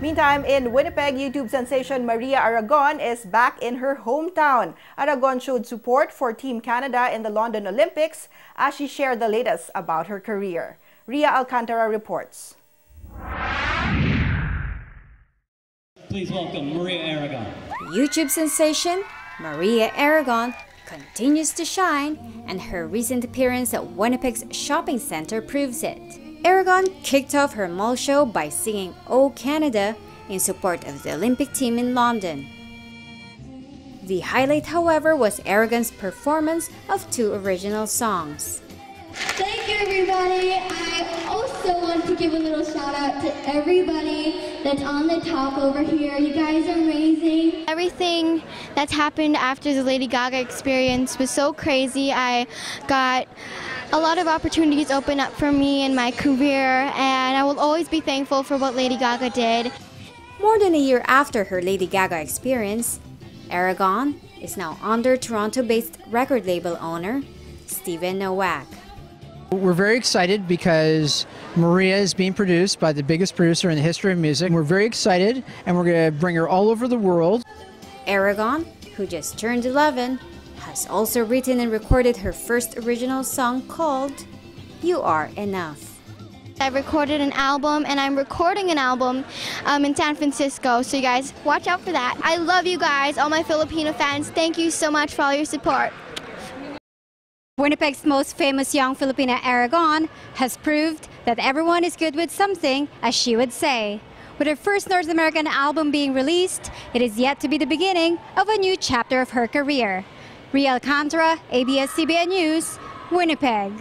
Meantime, in Winnipeg, YouTube sensation Maria Aragon is back in her hometown. Aragon showed support for Team Canada in the London Olympics as she shared the latest about her career. Rhia Alcantara reports. Please welcome Maria Aragon. YouTube sensation Maria Aragon continues to shine, and her recent appearance at Winnipeg's shopping center proves it. Aragon kicked off her mall show by singing Oh Canada in support of the Olympic team in London. The highlight, however, was Aragon's performance of two original songs. Thank you, everybody. I also want to give a little shout out to everybody that's on the top over here. You guys are amazing. Everything that's happened after the Lady Gaga experience was so crazy. I got a lot of opportunities open up for me in my career, and I will always be thankful for what Lady Gaga did. More than a year after her Lady Gaga experience, Aragon is now under Toronto based record label owner Stephen Nowak. We're very excited because Maria is being produced by the biggest producer in the history of music. We're very excited and we're going to bring her all over the world. Aragon, who just turned 11, has also written and recorded her first original song called You Are Enough. I recorded an album and I'm recording an album um, in San Francisco, so you guys watch out for that. I love you guys, all my Filipino fans. Thank you so much for all your support. Winnipeg's most famous young Filipina Aragon has proved that everyone is good with something, as she would say. With her first North American album being released, it is yet to be the beginning of a new chapter of her career. Rhia Alcantara, ABS-CBN News, Winnipeg.